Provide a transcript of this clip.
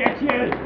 get you!